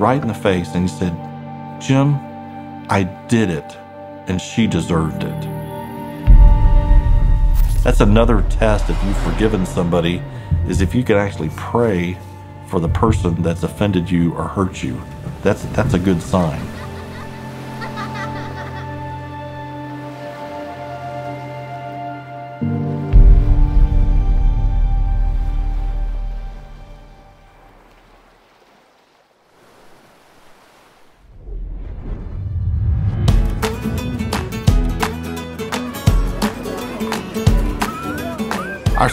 right in the face and he said, Jim, I did it, and she deserved it. That's another test if you've forgiven somebody, is if you can actually pray for the person that's offended you or hurt you. That's, that's a good sign.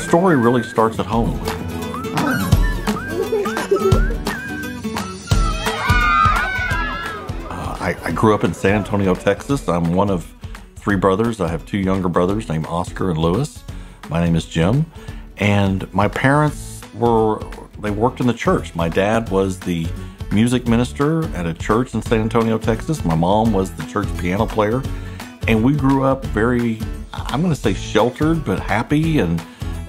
Story really starts at home. Uh, I, I grew up in San Antonio, Texas. I'm one of three brothers. I have two younger brothers named Oscar and Louis. My name is Jim. And my parents were, they worked in the church. My dad was the music minister at a church in San Antonio, Texas. My mom was the church piano player. And we grew up very, I'm going to say sheltered, but happy and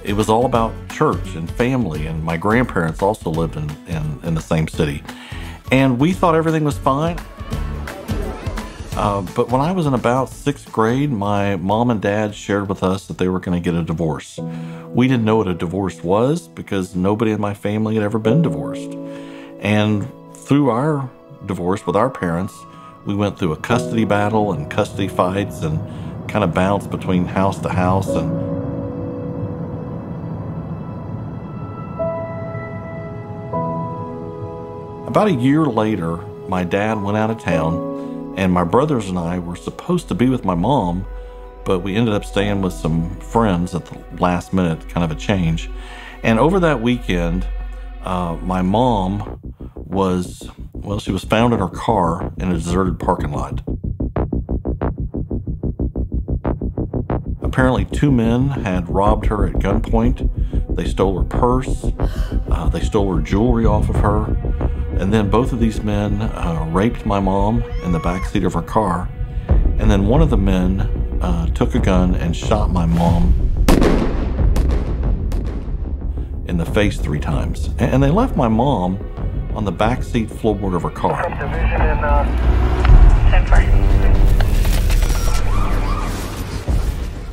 it was all about church and family, and my grandparents also lived in, in, in the same city. And we thought everything was fine. Uh, but when I was in about sixth grade, my mom and dad shared with us that they were going to get a divorce. We didn't know what a divorce was because nobody in my family had ever been divorced. And through our divorce with our parents, we went through a custody battle and custody fights and kind of bounced between house to house and About a year later, my dad went out of town, and my brothers and I were supposed to be with my mom, but we ended up staying with some friends at the last minute, kind of a change. And over that weekend, uh, my mom was, well, she was found in her car in a deserted parking lot. Apparently, two men had robbed her at gunpoint. They stole her purse, uh, they stole her jewelry off of her, and then both of these men uh, raped my mom in the back seat of her car. And then one of the men uh, took a gun and shot my mom in the face three times. And they left my mom on the back seat floorboard of her car.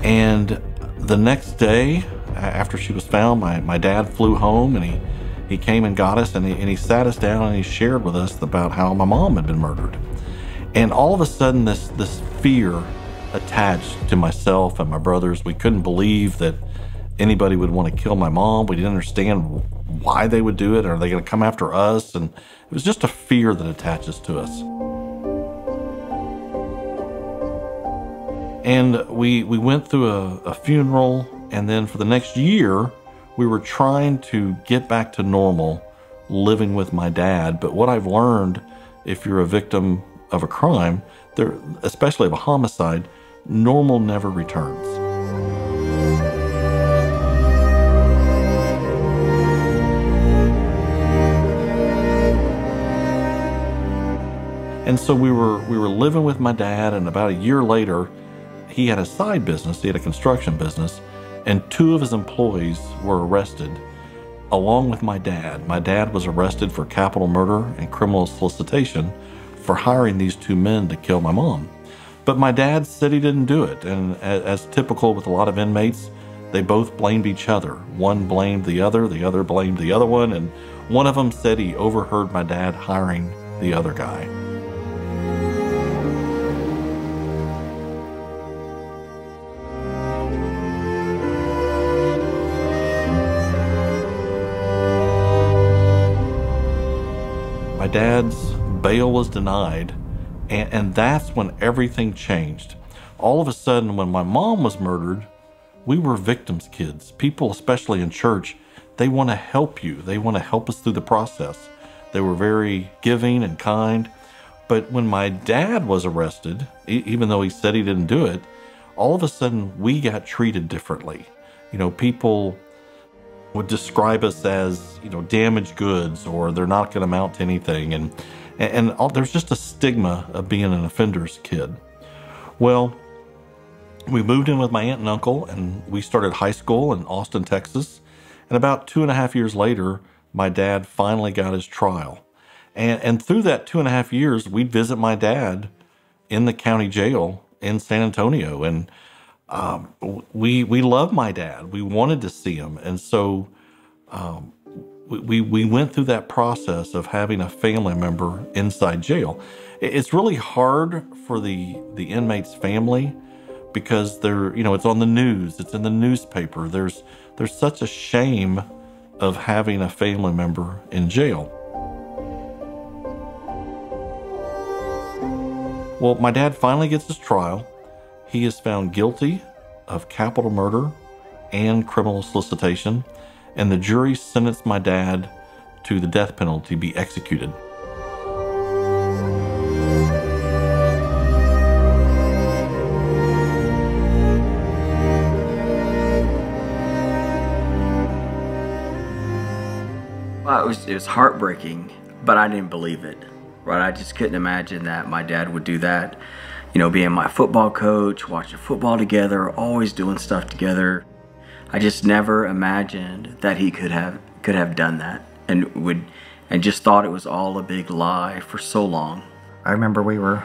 And the next day, after she was found, my, my dad flew home and he he came and got us and he, and he sat us down and he shared with us about how my mom had been murdered. And all of a sudden, this, this fear attached to myself and my brothers. We couldn't believe that anybody would want to kill my mom. We didn't understand why they would do it. Are they going to come after us? And it was just a fear that attaches to us. And we, we went through a, a funeral, and then for the next year, we were trying to get back to normal living with my dad. But what I've learned, if you're a victim of a crime, there, especially of a homicide, normal never returns. And so we were we were living with my dad, and about a year later, he had a side business. He had a construction business, and two of his employees were arrested along with my dad. My dad was arrested for capital murder and criminal solicitation for hiring these two men to kill my mom. But my dad said he didn't do it, and as, typical with a lot of inmates, they both blamed each other. One blamed the other, the other blamed the other one, and one of them said he overheard my dad hiring the other guy. My dad's bail was denied, and, and that's when everything changed. All of a sudden, when my mom was murdered, we were victims' kids. People, especially in church, they want to help you. They want to help us through the process. They were very giving and kind. But when my dad was arrested, even though he said he didn't do it, all of a sudden we got treated differently. You know, people would describe us as, you know, damaged goods or they're not going to amount to anything. And, and, all, there's just a stigma of being an offender's kid. Well, we moved in with my aunt and uncle and we started high school in Austin, Texas. And about two and a half years later, my dad finally got his trial. And, and through that two and a half years, we'd visit my dad in the county jail in San Antonio. And um, we, we loved my dad. We wanted to see him. And so um, we, we went through that process of having a family member inside jail. It's really hard for the, the inmate's family because they're, you know, it's on the news, it's in the newspaper. There's, there's such a shame of having a family member in jail. Well, my dad finally gets his trial. He is found guilty of capital murder and criminal solicitation, and the jury sentenced my dad to the death penalty be executed. Well, it was, it was heartbreaking, but I didn't believe it right? I just couldn't imagine that my dad would do that. You know, being my football coach, watching football together, always doing stuff together. I just never imagined that he could have could have done that and would and just thought it was all a big lie for so long. I remember we were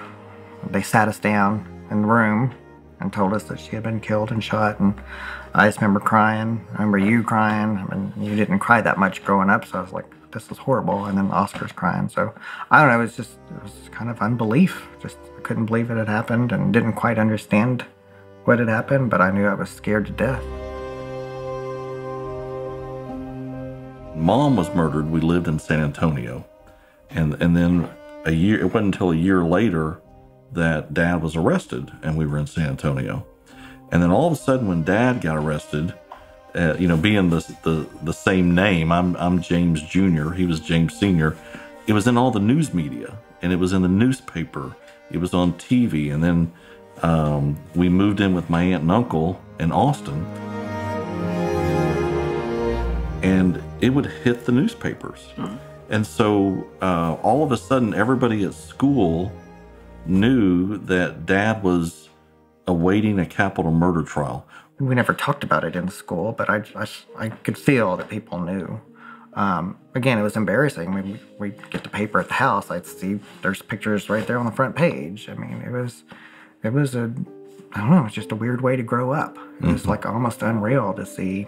they sat us down in the room and told us that she had been killed and shot and I just remember crying. I remember you crying. I mean, you didn't cry that much growing up, so I was like, this is horrible. And then Oscar's crying. So I don't know. It was just, it was kind of unbelief. Just, I couldn't believe it had happened and didn't quite understand what had happened, but I knew I was scared to death. Mom was murdered. We lived in San Antonio. And, and then a year, it wasn't until a year later that dad was arrested and we were in San Antonio. And then all of a sudden, when dad got arrested, uh, you know, being the, the the same name, I'm I'm James Jr. He was James Senior. It was in all the news media, and it was in the newspaper. It was on TV, and then um, we moved in with my aunt and uncle in Austin, and it would hit the newspapers. Mm-hmm. And so uh, all of a sudden, everybody at school knew that Dad was awaiting a capital murder trial we never talked about it in school, but I, I, I could feel that people knew. Um, again, it was embarrassing. We, we get the paper at the house. I'd see there's pictures right there on the front page. I mean, it was, it was a, I don't know, it's just a weird way to grow up. It was mm-hmm. like almost unreal to see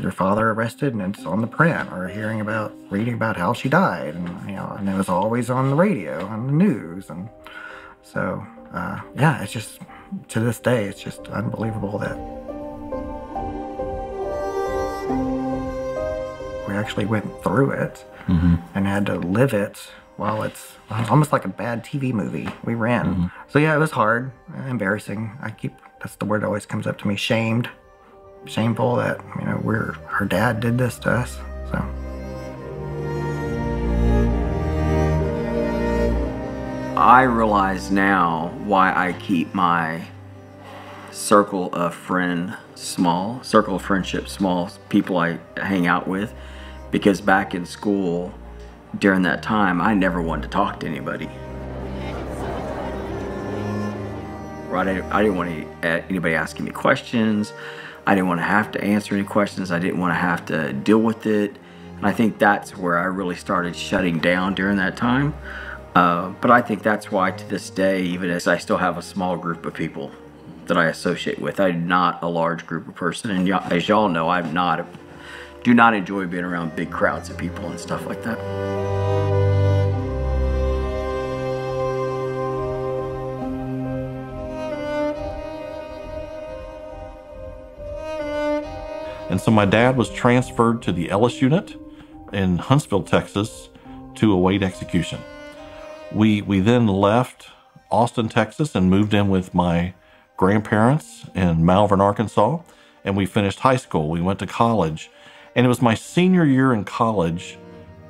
your father arrested and it's on the print or hearing about, reading about how she died. And, you know, and it was always on the radio, on the news. And so, uh, yeah, it's just, to this day, it's just unbelievable that we actually went through it mm-hmm. and had to live it while it's, almost like a bad TV movie we ran. Mm-hmm. So yeah, it was hard, embarrassing. I keep that's the word that always comes up to me. Shamed, shameful that you know we're her dad did this to us. I realize now why I keep my circle of friend small, circle of friendship small, people I hang out with, because back in school during that time, I never wanted to talk to anybody. Right? I didn't want anybody asking me questions. I didn't want to have to answer any questions. I didn't want to have to deal with it. And I think that's where I really started shutting down during that time. Uh, but I think that's why to this day, even as I still have a small group of people that I associate with, I'm not a large group of person. And as y'all know, I'm not, a, do not enjoy being around big crowds of people and stuff like that. And so my dad was transferred to the Ellis unit in Huntsville, Texas to await execution. We, we then left Austin, Texas, and moved in with my grandparents in Malvern, Arkansas, and we finished high school. We went to college. And it was my senior year in college,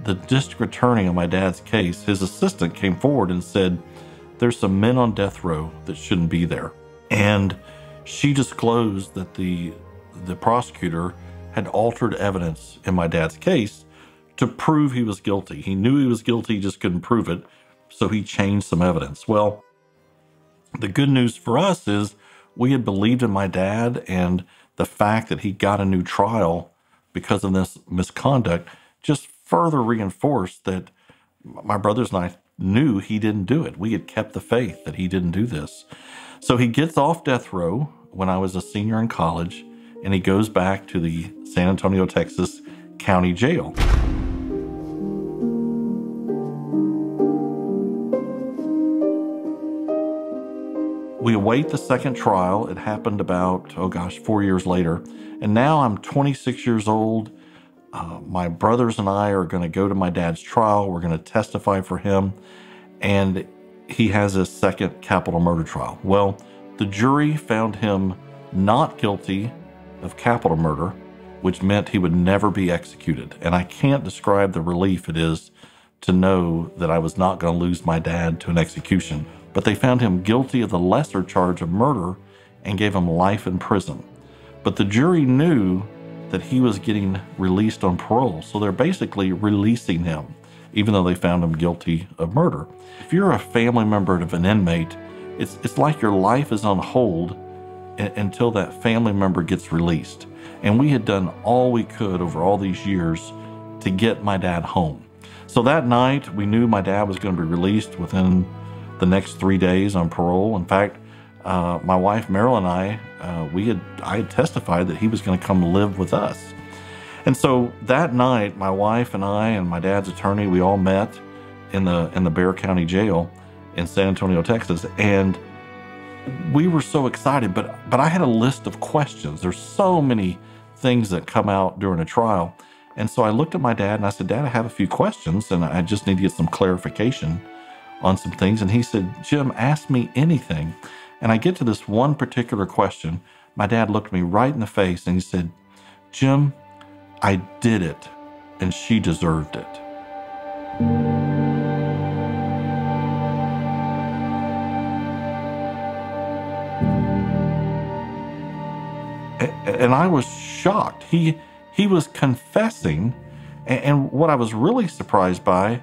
the district attorney on my dad's case, his assistant came forward and said, There's some men on death row that shouldn't be there. And she disclosed that the the prosecutor had altered evidence in my dad's case to prove he was guilty. He knew he was guilty, just couldn't prove it so he changed some evidence. Well, the good news for us is we had believed in my dad, and the fact that he got a new trial because of this misconduct just further reinforced that my brothers and I knew he didn't do it. We had kept the faith that he didn't do this. So he gets off death row when I was a senior in college, and he goes back to the San Antonio, Texas county jail. We await the second trial. It happened about, oh gosh, four years later. And now I'm 26 years old. Uh, my brothers and I are going to go to my dad's trial. We're going to testify for him. And he has a second capital murder trial. Well, the jury found him not guilty of capital murder, which meant he would never be executed. And I can't describe the relief it is to know that I was not going to lose my dad to an execution. But they found him guilty of the lesser charge of murder and gave him life in prison. But the jury knew that he was getting released on parole. So they're basically releasing him, even though they found him guilty of murder. If you're a family member of an inmate, it's, it's like your life is on hold until that family member gets released. And we had done all we could over all these years to get my dad home. So that night, we knew my dad was going to be released within the next three days on parole. In fact, uh, my wife Marilyn and I, uh, we had I had testified that he was going to come live with us. And so that night, my wife and I and my dad's attorney, we all met in the in the Bexar County Jail in San Antonio, Texas, and we were so excited. But but I had a list of questions. There's so many things that come out during a trial, and so I looked at my dad and I said, Dad, I have a few questions, and I just need to get some clarification on some things. And he said, Jim, ask me anything. And I get to this one particular question. My dad looked me right in the face and he said, Jim, I did it, and she deserved it. And I was shocked. He he was confessing, and what I was really surprised by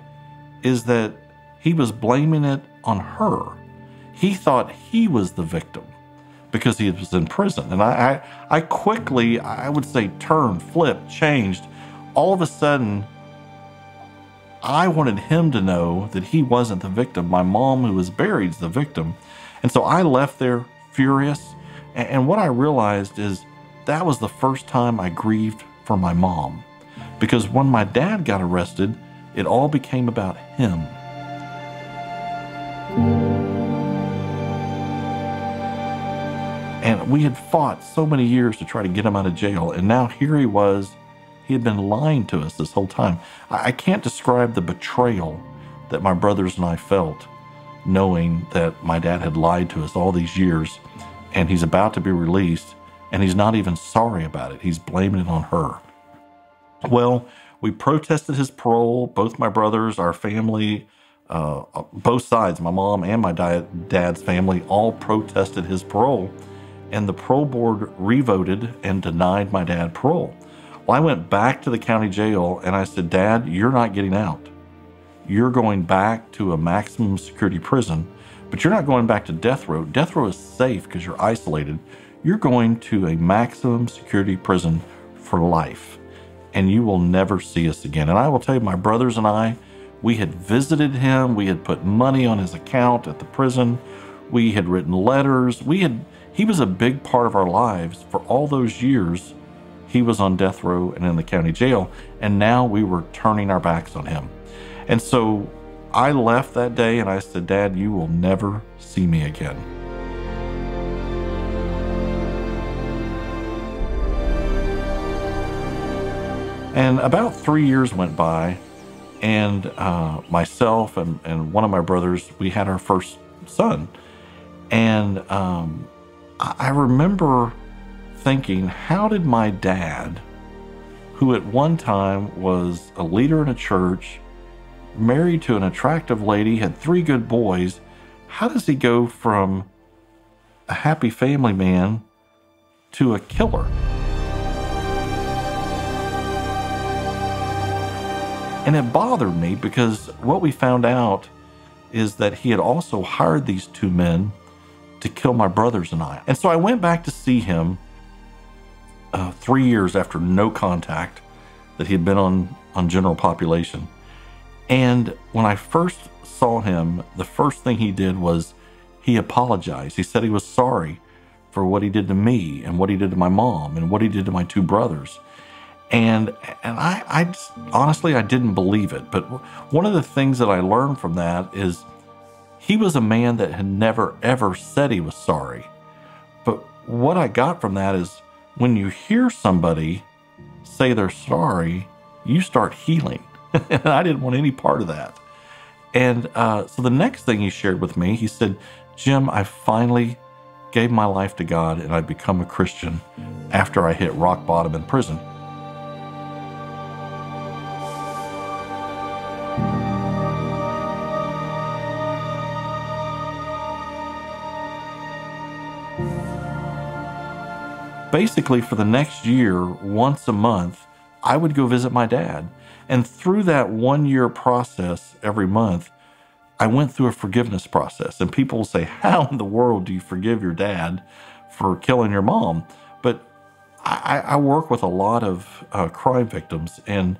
is that he was blaming it on her. He thought he was the victim because he was in prison. And I, I, I quickly, I would say, turned, flipped, changed. All of a sudden, I wanted him to know that he wasn't the victim. My mom, who was buried, is the victim. And so I left there furious. And, and what I realized is that was the first time I grieved for my mom. Because when my dad got arrested, it all became about him. We had fought so many years to try to get him out of jail. And now here he was. He had been lying to us this whole time. I, can't describe the betrayal that my brothers and I felt knowing that my dad had lied to us all these years and he's about to be released and he's not even sorry about it. He's blaming it on her. Well, we protested his parole, both my brothers, our family, uh, both sides, my mom and my dad's family, all protested his parole and the parole board revoted and denied my dad parole. Well, I went back to the county jail and I said, Dad, you're not getting out. You're going back to a maximum security prison, but you're not going back to death row. Death row is safe because you're isolated. You're going to a maximum security prison for life, and you will never see us again. And I will tell you, my brothers and I, we had visited him. We had put money on his account at the prison. We had written letters. We had he was a big part of our lives for all those years. He was on death row and in the county jail, and now we were turning our backs on him. And so I left that day and I said, Dad, you will never see me again. And about three years went by, and uh, myself and, and one of my brothers, we had our first son. And um, I remember thinking, how did my dad, who at one time was a leader in a church, married to an attractive lady, had three good boys, how does he go from a happy family man to a killer? And it bothered me because what we found out is that he had also hired these two men to kill my brothers and I. And so I went back to see him uh, three years after no contact that he had been on, on general population. And when I first saw him, the first thing he did was he apologized. He said he was sorry for what he did to me and what he did to my mom and what he did to my two brothers. And and I, I just, honestly I didn't believe it. But one of the things that I learned from that is he was a man that had never ever said he was sorry. But what I got from that is when you hear somebody say they're sorry, you start healing. and I didn't want any part of that. And uh, so the next thing he shared with me, he said, Jim, I finally gave my life to God and I've become a Christian after I hit rock bottom in prison. Basically, for the next year, once a month, I would go visit my dad. And through that one year process every month, I went through a forgiveness process. And people will say, How in the world do you forgive your dad for killing your mom? But I, I work with a lot of uh, crime victims. And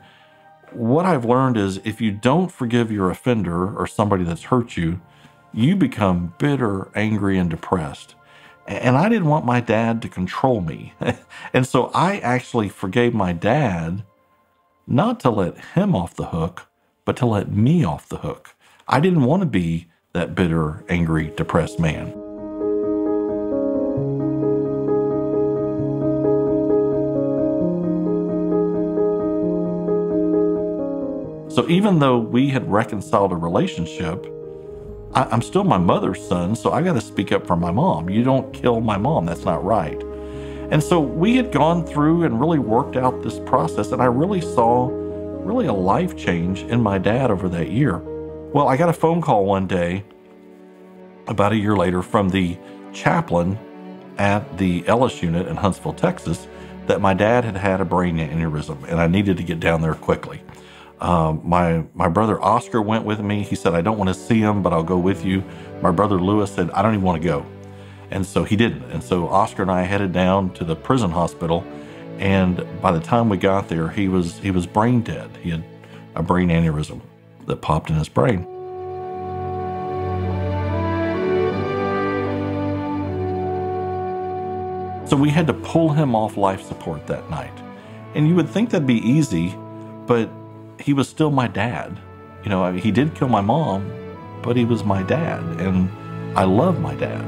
what I've learned is if you don't forgive your offender or somebody that's hurt you, you become bitter, angry, and depressed. And I didn't want my dad to control me. and so I actually forgave my dad not to let him off the hook, but to let me off the hook. I didn't want to be that bitter, angry, depressed man. So even though we had reconciled a relationship, I, am still my mother's son, so I got to speak up for my mom. You don't kill my mom. That's not right. And so we had gone through and really worked out this process, and I really saw really a life change in my dad over that year. Well, I got a phone call one day about a year later from the chaplain at the Ellis unit in Huntsville, Texas, that my dad had had a brain aneurysm and I needed to get down there quickly. Um, my my brother Oscar went with me. He said, "I don't want to see him, but I'll go with you." My brother Louis said, "I don't even want to go," and so he didn't. And so Oscar and I headed down to the prison hospital, and by the time we got there, he was he was brain dead. He had a brain aneurysm that popped in his brain. So we had to pull him off life support that night. And you would think that'd be easy, but he was still my dad. You know, he did kill my mom, but he was my dad, and I love my dad.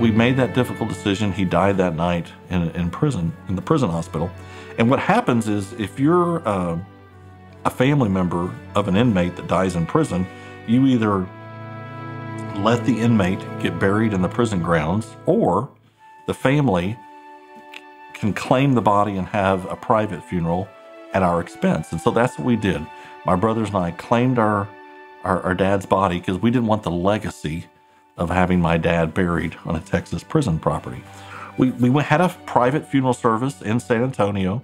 We made that difficult decision. He died that night in, in prison, in the prison hospital. And what happens is if you're uh, a family member of an inmate that dies in prison, you either let the inmate get buried in the prison grounds or the family can claim the body and have a private funeral at our expense. And so that's what we did. My brothers and I claimed our our, our dad's body because we didn't want the legacy of having my dad buried on a Texas prison property. We, we had a private funeral service in San Antonio,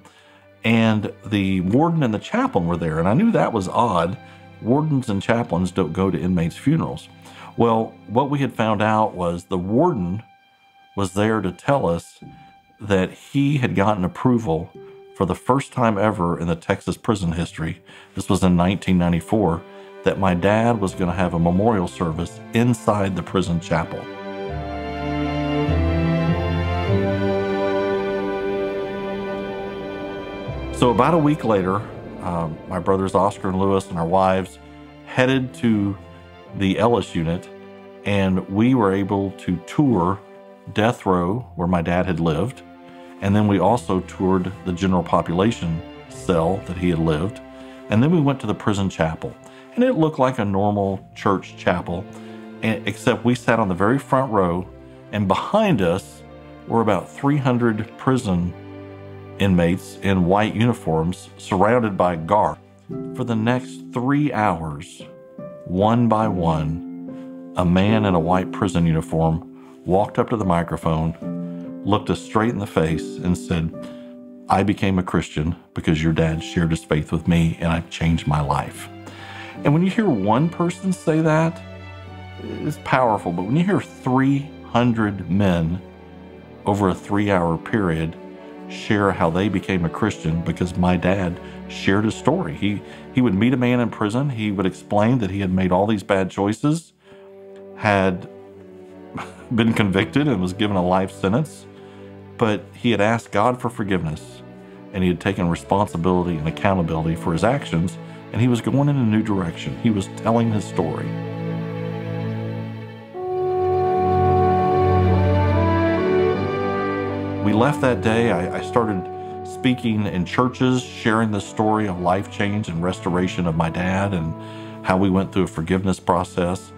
and the warden and the chaplain were there. And I knew that was odd. Wardens and chaplains don't go to inmates' funerals. Well, what we had found out was the warden was there to tell us that he had gotten approval for the first time ever in the Texas prison history. This was in 1994 that my dad was going to have a memorial service inside the prison chapel. So, about a week later, um, my brothers Oscar and Louis and our wives headed to the Ellis unit, and we were able to tour death row where my dad had lived and then we also toured the general population cell that he had lived. And then we went to the prison chapel. And it looked like a normal church chapel, except we sat on the very front row, and behind us were about 300 prison inmates in white uniforms surrounded by guards. For the next three hours, one by one, a man in a white prison uniform walked up to the microphone looked us straight in the face and said, I became a Christian because your dad shared his faith with me and I've changed my life. And when you hear one person say that, it's powerful. But when you hear 300 men over a three hour period share how they became a Christian because my dad shared his story. He he would meet a man in prison, he would explain that he had made all these bad choices, had been convicted and was given a life sentence, but he had asked God for forgiveness and he had taken responsibility and accountability for his actions and he was going in a new direction. He was telling his story. We left that day. I, I started speaking in churches, sharing the story of life change and restoration of my dad and how we went through a forgiveness process.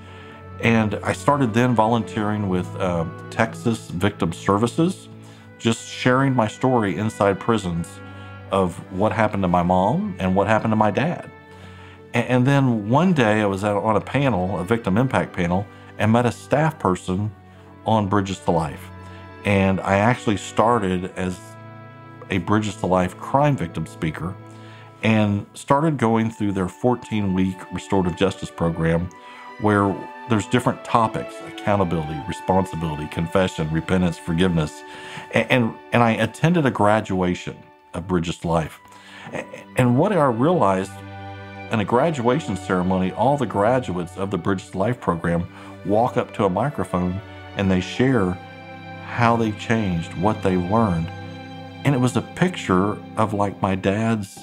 And I started then volunteering with uh, Texas Victim Services, just sharing my story inside prisons of what happened to my mom and what happened to my dad. And, then one day I was out on a panel, a victim impact panel, and met a staff person on Bridges to Life. And I actually started as a Bridges to Life crime victim speaker and started going through their 14 week restorative justice program where there's different topics accountability, responsibility, confession, repentance, forgiveness. And, and, I attended a graduation of Bridges Life. And what I realized in a graduation ceremony, all the graduates of the Bridges Life program walk up to a microphone and they share how they changed, what they learned. And it was a picture of like my dad's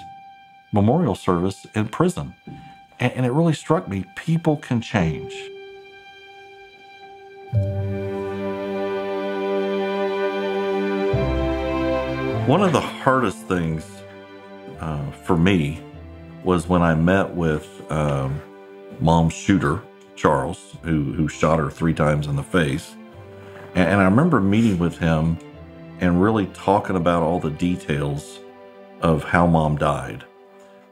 memorial service in prison. And it really struck me people can change. One of the hardest things uh, for me was when I met with um, mom's shooter, Charles, who, who shot her three times in the face. And, and I remember meeting with him and really talking about all the details of how mom died.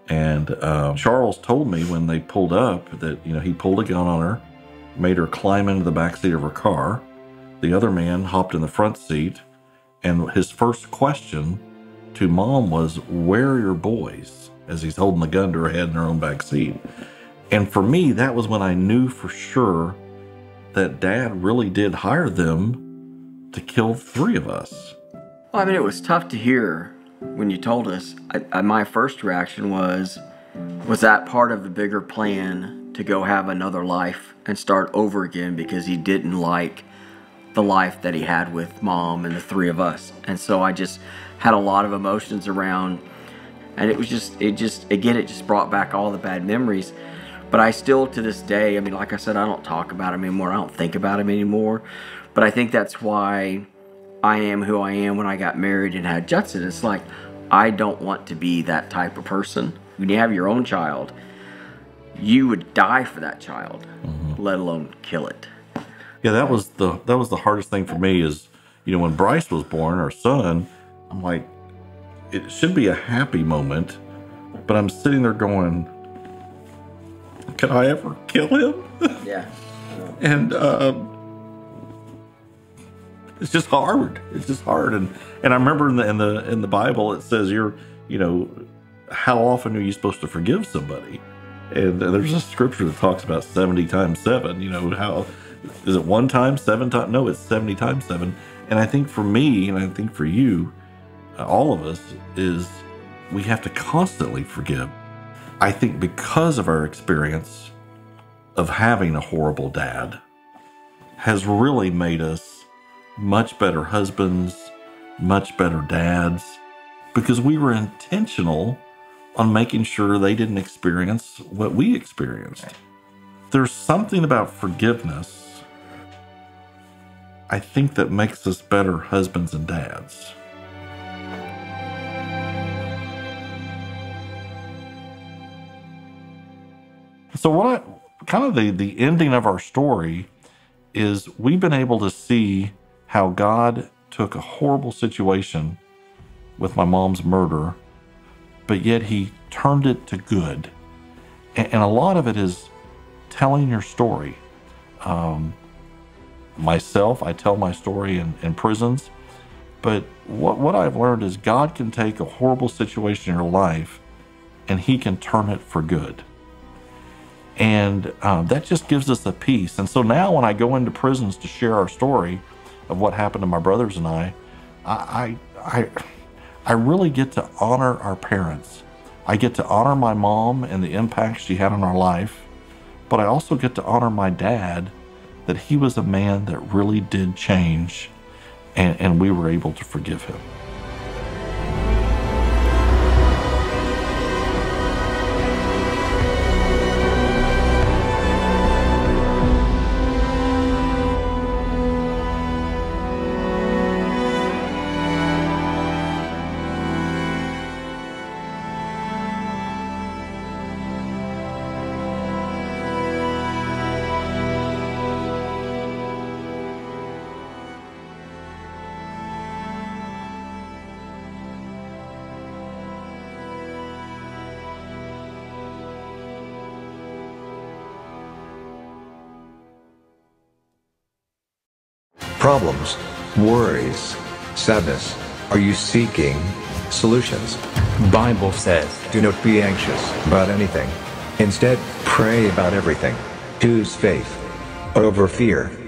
And uh, Charles told me when they pulled up that, you know, he pulled a gun on her, made her climb into the back seat of her car. The other man hopped in the front seat. And his first question to mom was, Where are your boys? As he's holding the gun to her head in her own back seat. And for me, that was when I knew for sure that dad really did hire them to kill three of us. Well, I mean, it was tough to hear when you told us. I, I, my first reaction was, was that part of the bigger plan to go have another life and start over again because he didn't like the life that he had with mom and the three of us. And so I just had a lot of emotions around, and it was just, it just, again, it just brought back all the bad memories. But I still, to this day, I mean, like I said, I don't talk about him anymore. I don't think about him anymore. But I think that's why I am who I am when I got married and had Judson. It's like, I don't want to be that type of person. When you have your own child, you would die for that child, mm-hmm. let alone kill it. Yeah, that was the that was the hardest thing for me is, you know, when Bryce was born, our son, I'm like, it should be a happy moment, but I'm sitting there going, can I ever kill him? Yeah. and uh, it's just hard. It's just hard. And and I remember in the in the in the Bible it says you're you know how often are you supposed to forgive somebody? And there's a scripture that talks about 70 times seven. You know how is it one time, seven times? No, it's 70 times seven. And I think for me, and I think for you, uh, all of us, is we have to constantly forgive. I think because of our experience of having a horrible dad has really made us much better husbands, much better dads, because we were intentional on making sure they didn't experience what we experienced. There's something about forgiveness I think that makes us better husbands and dads. So what I kind of the the ending of our story is we've been able to see how God took a horrible situation with my mom's murder, but yet he turned it to good. And, and a lot of it is telling your story. Um, myself. I tell my story in, in prisons. But what, what I've learned is God can take a horrible situation in your life and He can turn it for good. And um, that just gives us a peace. And so now when I go into prisons to share our story of what happened to my brothers and I, I, I, I really get to honor our parents. I get to honor my mom and the impact she had on our life, but I also get to honor my dad that he was a man that really did change and, and we were able to forgive him. Problems, worries, sadness. Are you seeking solutions? Bible says, Do not be anxious about anything. Instead, pray about everything. Choose faith over fear.